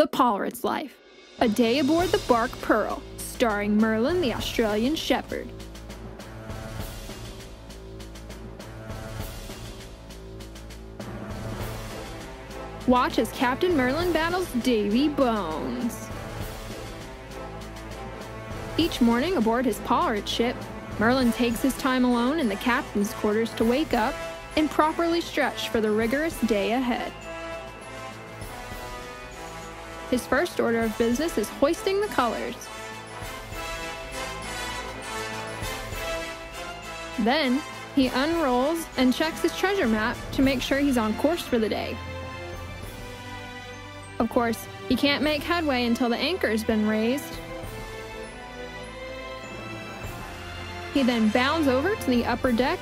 The Pirate's Life A Day Aboard the Bark Pearl, starring Merlin the Australian Shepherd. Watch as Captain Merlin battles Davy Bones. Each morning aboard his pirate ship, Merlin takes his time alone in the captain's quarters to wake up and properly stretch for the rigorous day ahead. His first order of business is hoisting the colors. Then, he unrolls and checks his treasure map to make sure he's on course for the day. Of course, he can't make headway until the anchor's been raised. He then bounds over to the upper deck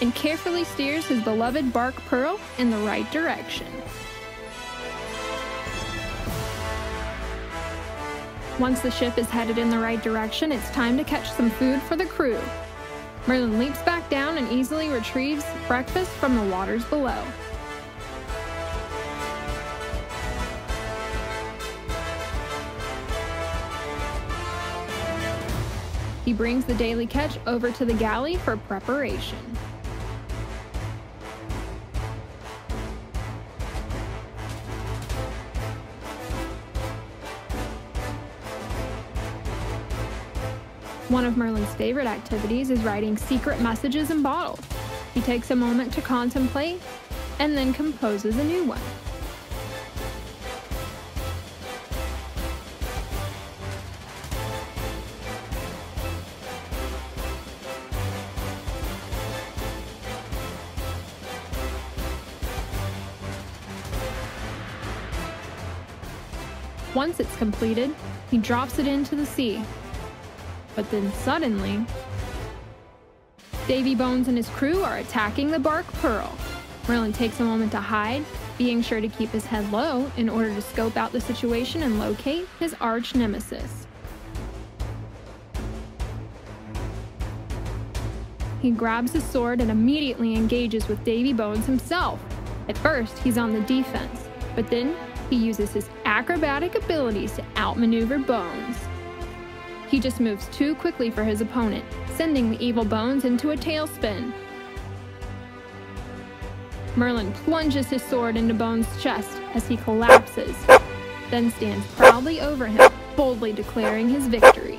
and carefully steers his beloved bark pearl in the right direction. Once the ship is headed in the right direction, it's time to catch some food for the crew. Merlin leaps back down and easily retrieves breakfast from the waters below. He brings the daily catch over to the galley for preparation. One of Merlin's favorite activities is writing secret messages in bottles. He takes a moment to contemplate and then composes a new one. Once it's completed, he drops it into the sea but then suddenly, Davy Bones and his crew are attacking the Bark Pearl. Merlin takes a moment to hide, being sure to keep his head low in order to scope out the situation and locate his arch nemesis. He grabs his sword and immediately engages with Davy Bones himself. At first, he's on the defense, but then he uses his acrobatic abilities to outmaneuver Bones. He just moves too quickly for his opponent, sending the evil bones into a tailspin. Merlin plunges his sword into Bones' chest as he collapses, then stands proudly over him, boldly declaring his victory.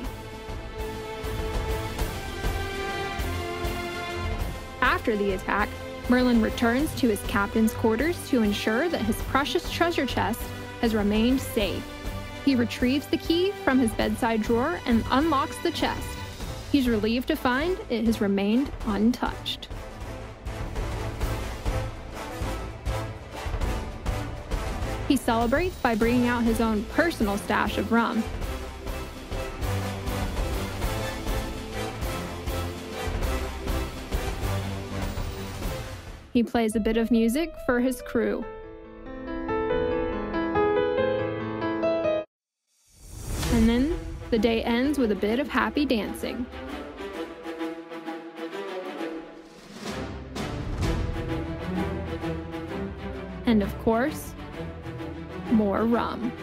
After the attack, Merlin returns to his captain's quarters to ensure that his precious treasure chest has remained safe. He retrieves the key from his bedside drawer and unlocks the chest. He's relieved to find it has remained untouched. He celebrates by bringing out his own personal stash of rum. He plays a bit of music for his crew. And then the day ends with a bit of happy dancing. And of course, more rum.